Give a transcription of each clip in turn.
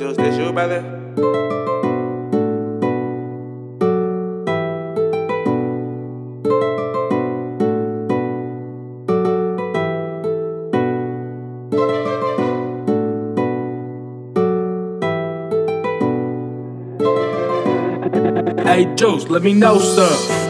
Juce, this you? Hey Juce, let me know some.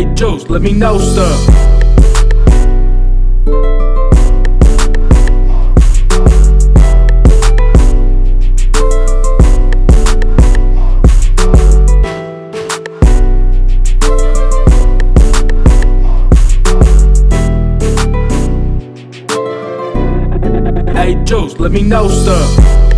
Hey Juce, let me know some. Hey Juce, let me know some.